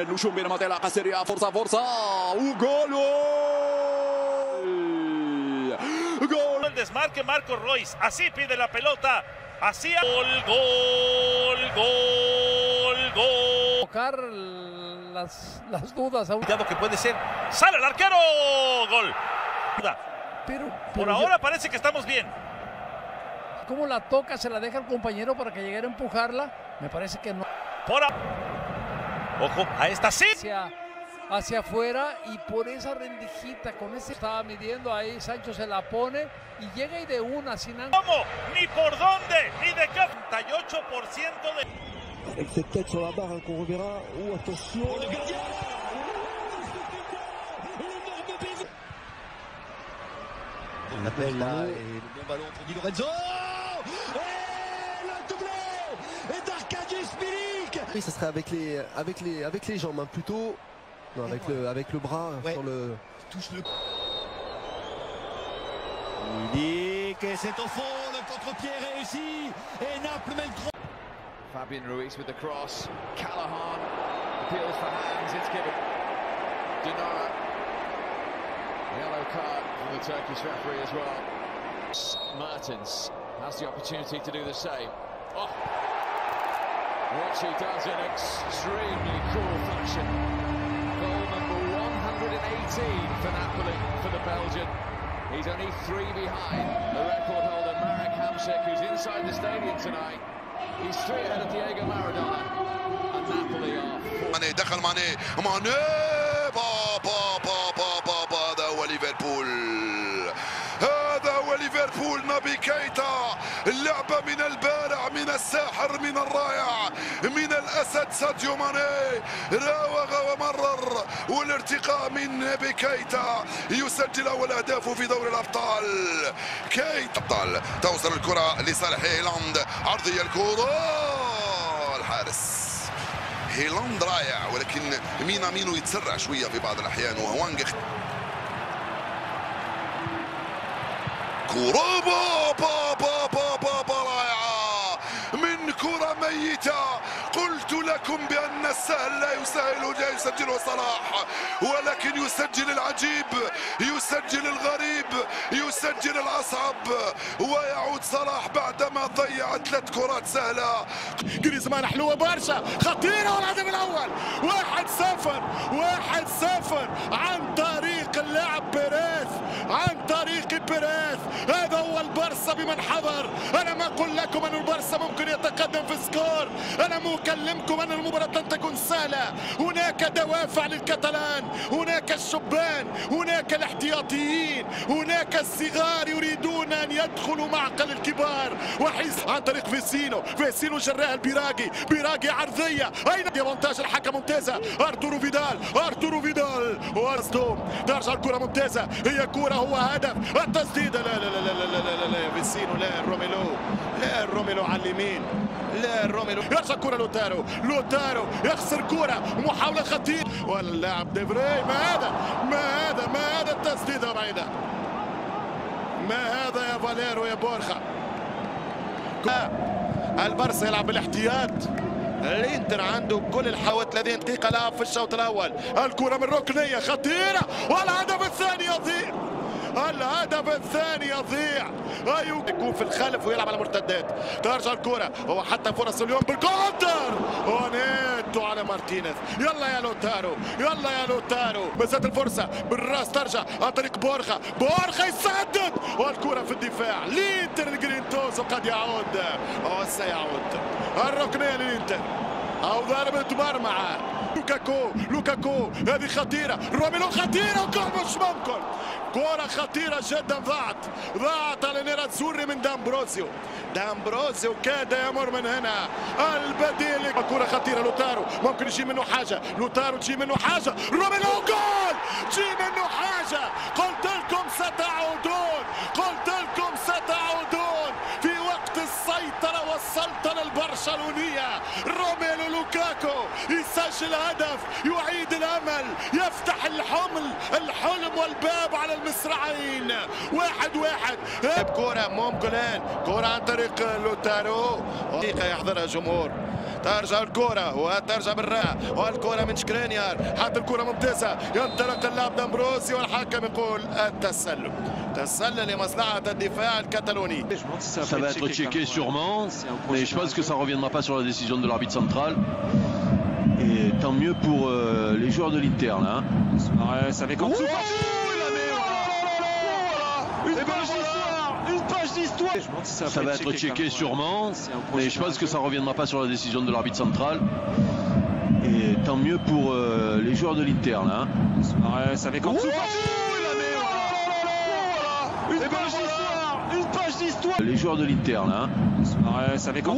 النجوم بين منطقة قصيرة فرصة فرصة وجول جول El desmarque Marcos Royce. Así pide la pelota. Así. Gol, gol, gol, gol. Tocar las, las dudas a un... Cuidado que puede ser. Sale el arquero. Gol. Pero, Por pero ahora parece que estamos bien. yo- ¿Cómo la toca? ¿Se la deja el compañero para que llegue a empujarla? Me parece que no. Por a- Ojo, a esta sí. Hacia, hacia afuera y por esa rendijita, con ese estaba midiendo ahí, Sancho se la pone y llega y de una sin ángulo. ¿Cómo? Ni por dónde, ni de qué. 38% de. Avec cette tête sur la barre qu'on reverra. Oh, attention On appelle là, et le bon ballon pour Di Lorenzo doublé Et d'Arkadiusz Milik Oui, ça serait avec les, avec les, avec les jambes, hein, plutôt. Non, avec le, avec le bras hein, Ouais. sur le. touche le Milik, et c'est au fond, le contre-pied réussi Et Naples met le gros Fabian Ruiz with the cross. Callahan appeals for hands. It's given. Dinara. Yellow card from the Turkish referee as well. Mertens has the opportunity to do the same. Oh. Which he does in extremely cool fashion. Goal number 118 for Napoli for the Belgian. He's only three behind the record holder Marek Hamsik, who's inside the stadium tonight. He's three ahead of Diego Maradona. And Napoli are four. ماني دخل ماني ماني با با با با با با هذا هو ليفربول هذا هو ليفربول نبي كيتا اللعبة من البارع من الساحر من الرائع من الأسد ساديو ماني. راوغ ومرر والارتقاء من نبي كيتا. يسجل أول أهدافه في دوري الأبطال. كيتا أبطال. توصل الكرة لصالح هيلاند. عرضية الكرة الحارس. هيلاند رائع ولكن مينا مينو يتسرع شوية في بعض الأحيان وهوانج اخ- لكم بأن السهل لا يسهل لا يسجله صلاح ولكن يسجل العجيب يسجل الغريب يسجل الأصعب ويعود صلاح بعدما ضيع ثلاث كرات سهلة. جريزمان حلوة برشا خطيرة والهدف الأول. واحد صفر واحد صفر عن طريق اللاعب بيريز. طريق بيريز؟ هذا هو البرصا بمن حضر. أنا ما أقول لكم أن البرصا ممكن يتقدم في سكور. أنا أكلمكم أن المباراة لن تكون سهلة. هناك دوافع للكتالان هناك الشبان. هناك الاحتياطيين. هناك الصغار يريدون أن يدخلوا معقل الكبار. وحيس عن طريق فيسينو. فيسينو جراها البيراجي بيراجي عرضية. أين؟ ديفونتاج الحكم ممتازة. أرتورو فيدال. أرتورو فيدال. وارستوم ترجع الكرة ممتازة. هي كرة هو هدف. التسديده لا لا لا لا لا لا, لا, فيسينو. لا روميلو. لا روميلو على اليمين. لا روميلو. يرجع الكرة لوتارو. لوتارو يخسر كرة. محاولة خطيرة. واللاعب ديفري ما هذا؟ ما هذا؟ ما هذا التسديده بعيدة؟ ما هذا يا فاليرو يا بورخا؟ البرسا يلعب بالاحتياط. الانتر عنده كل الحوادث 30 دقيقة لعب في الشوط الأول. الكرة من ركنية خطيرة والهدف الثاني يضيع. الهدف الثاني يضيع. أيوه. يكون في الخلف ويلعب على مرتدات. ترجع الكرة. هو حتى فرص اليوم بال contre. ونيتو على مارتينيز. يلا يا لوتارو. يلا يا لوتارو. مسات الفرصة. بالراس ترجع. عن طريق بورخا. بورخا يسدد. والكرة في الدفاع. لينتر ال grintoso قد يعود. وسيعود الركنية للإنتر. أو ضربة مرمى لوكاكو لوكاكو. هذه خطيرة. روميلو خطيرة. مش ممكن كرة خطيرة جدا. ضاعت. ضاعت على نيراتسوري من دامبروزيو. دامبروزيو كاد يمر من هنا. البديل كرة خطيرة. لوتارو. ممكن يجي منه حاجة. لوتارو تجي منه حاجة. روميلو جول! تجي منه حاجة. قلت لكم ستعودون. قلت لكم ستعودون. في وقت السيطرة والسيطرة السلطنة البرشلونية لوكاكو. يسجل هدف يعيد الأمل يفتح الحمل الحلم والباب على المصراعين واحد واحد. كرة ممكن كرة عن طريق لوتارو. دقيقة يحضرها جمهور ترجع الكرة وترجع بالراء. والكرة من شكرينيار. حتى الكرة ممتازة ينطلق اللاعب دامبروسي والحكم يقول التسلل. تسلل لمصلحة الدفاع الكتالوني. Ça va être checké sûrement, mais je pense que ça ne reviendra pas sur la décision de l'arbitre central. Et tant mieux pour euh, les joueurs de l'Inter là. Hein. Ouais, ça fait comme Ouh, la Une page d'histoire Une page d'histoire Ça, ça va être checké sûrement, mais je pense que ça ne reviendra pas sur la décision de l'arbitre central. Et tant mieux pour euh, les joueurs de l'Inter là. Hein. Ouais, ça fait comme Ouh, Une page d'histoire Une page d'histoire Les joueurs de l'Inter là. Hein. Ouais, ça fait comme